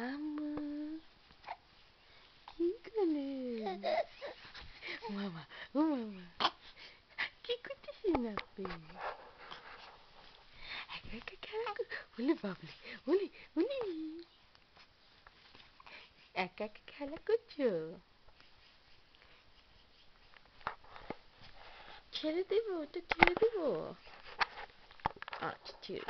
আম্মু কি করে মামা ও মামা কি করতেছেন আপনি একা একা খেলা ওলে বাবলে ওলে ওলে একা একা খেলা করছ ছেড়ে দেবো ওটা ছেড়ে দেবো আচ্ছা ছেড়ে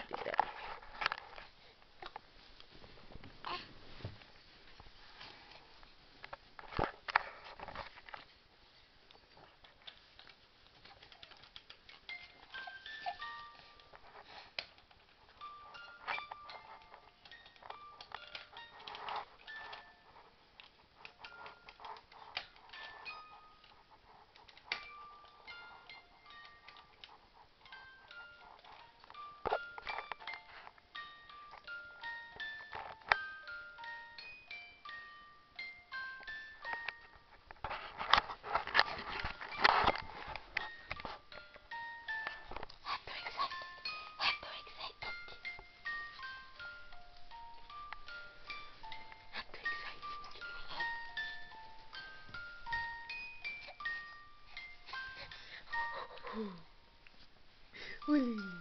Willie.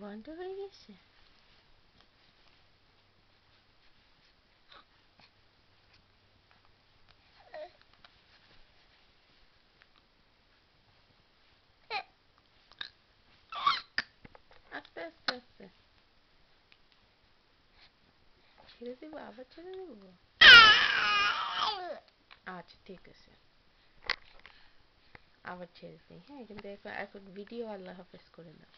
বন্ধ হয়ে গেছে আস্তে আস্তে আস্তে ছেড়ে দেবো আবার ছেড়ে দেবো আচ্ছা ঠিক আছে আবার ছেড়ে দিই হ্যাঁ কিন্তু এখন এখন ভিডিও আল্লাহ হাফেজ করে দাও